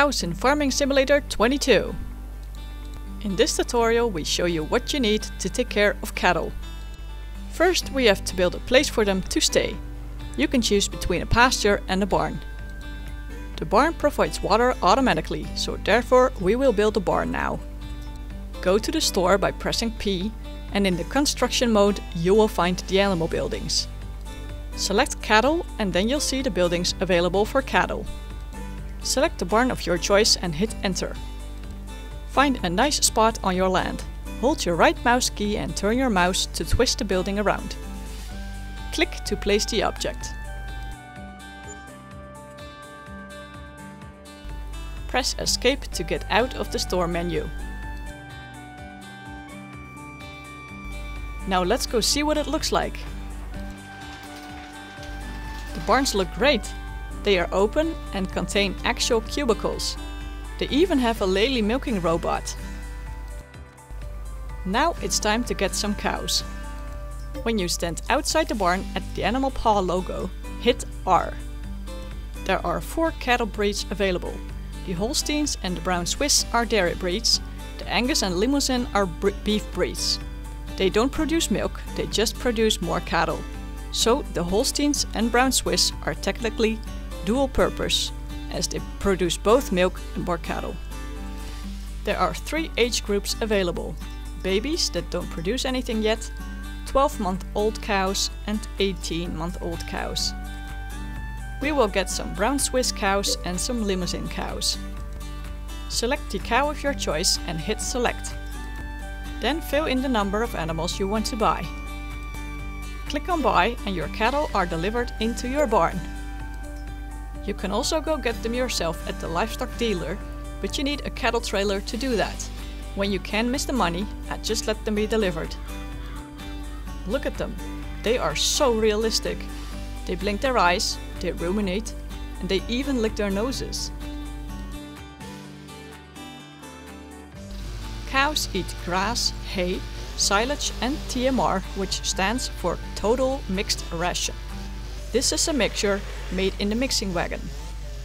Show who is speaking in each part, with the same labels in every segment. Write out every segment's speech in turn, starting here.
Speaker 1: Cows in Farming Simulator 22. In this tutorial we show you what you need to take care of cattle. First we have to build a place for them to stay. You can choose between a pasture and a barn. The barn provides water automatically, so therefore we will build a barn now. Go to the store by pressing P and in the construction mode you will find the animal buildings. Select cattle and then you'll see the buildings available for cattle. Select the barn of your choice and hit enter. Find a nice spot on your land. Hold your right mouse key and turn your mouse to twist the building around. Click to place the object. Press escape to get out of the store menu. Now let's go see what it looks like. The barns look great. They are open and contain actual cubicles. They even have a Lely milking robot. Now it's time to get some cows. When you stand outside the barn at the Animal Paw logo, hit R. There are four cattle breeds available. The Holsteins and the Brown Swiss are dairy breeds, the Angus and Limousin are beef breeds. They don't produce milk, they just produce more cattle. So the Holsteins and Brown Swiss are technically dual purpose, as they produce both milk and more cattle. There are three age groups available. Babies that don't produce anything yet, 12 month old cows and 18 month old cows. We will get some brown Swiss cows and some Limousin cows. Select the cow of your choice and hit select. Then fill in the number of animals you want to buy. Click on buy and your cattle are delivered into your barn. You can also go get them yourself at the livestock dealer, but you need a cattle trailer to do that. When you can miss the money, I just let them be delivered. Look at them. They are so realistic. They blink their eyes, they ruminate, and they even lick their noses. Cows eat grass, hay, silage and TMR, which stands for Total Mixed Ration. This is a mixture made in the mixing wagon.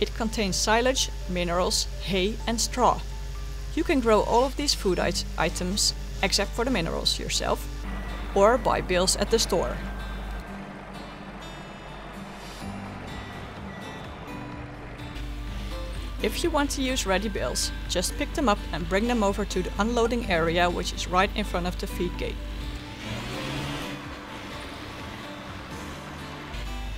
Speaker 1: It contains silage, minerals, hay and straw. You can grow all of these food it items, except for the minerals, yourself, or buy bales at the store. If you want to use ready bales, just pick them up and bring them over to the unloading area which is right in front of the feed gate.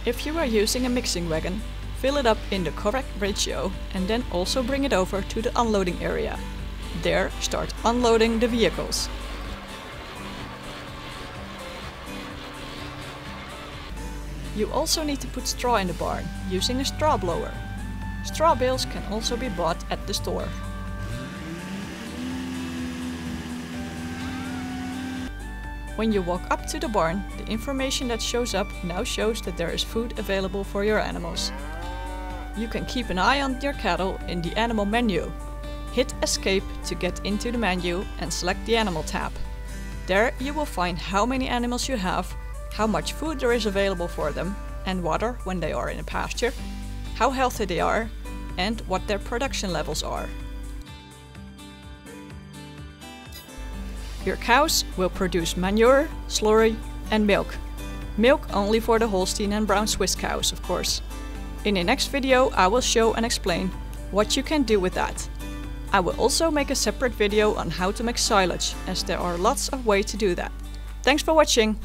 Speaker 1: If you are using a mixing wagon, fill it up in the correct ratio and then also bring it over to the unloading area. There start unloading the vehicles. You also need to put straw in the barn, using a straw blower. Straw bales can also be bought at the store. When you walk up to the barn, the information that shows up now shows that there is food available for your animals. You can keep an eye on your cattle in the animal menu. Hit escape to get into the menu and select the animal tab. There you will find how many animals you have, how much food there is available for them and water when they are in a pasture, how healthy they are and what their production levels are. Your cows will produce manure, slurry and milk. Milk only for the Holstein and Brown Swiss cows, of course. In the next video I will show and explain what you can do with that. I will also make a separate video on how to make silage, as there are lots of ways to do that. Thanks for watching!